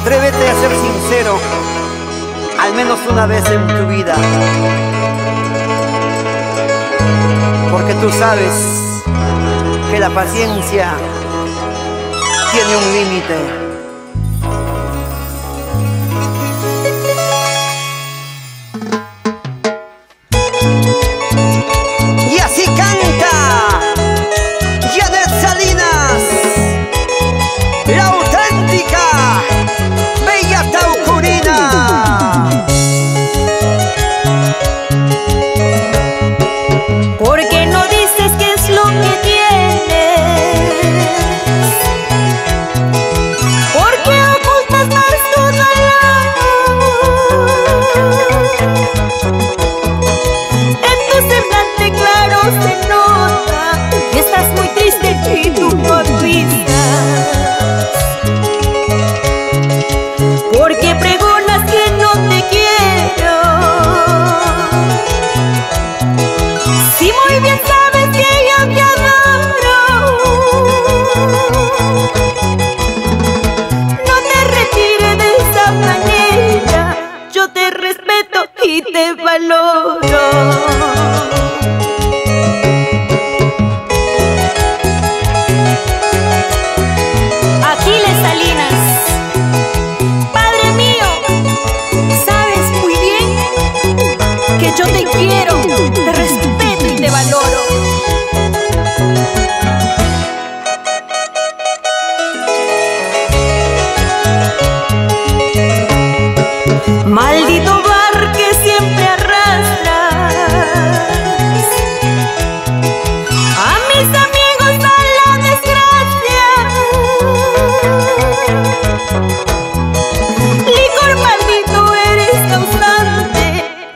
Atrévete a ser sincero, al menos una vez en tu vida. Porque tú sabes que la paciencia tiene un límite. En tu semblante claro se nota que estás muy triste y tu respeto y te valoro. Aquí las salinas. ¡Padre mío! Sabes muy bien que yo te quiero. Licor maldito eres causante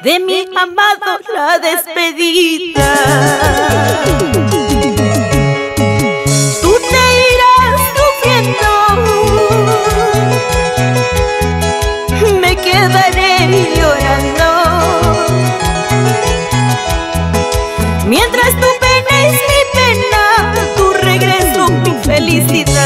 de mi amado la despedida. Tú te irás sufriendo, me quedaré llorando. Mientras tu penes mi pena, tu regreso mi felicidad.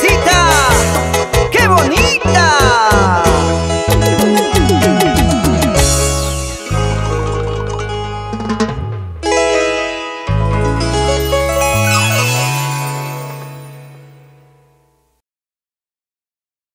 Cita.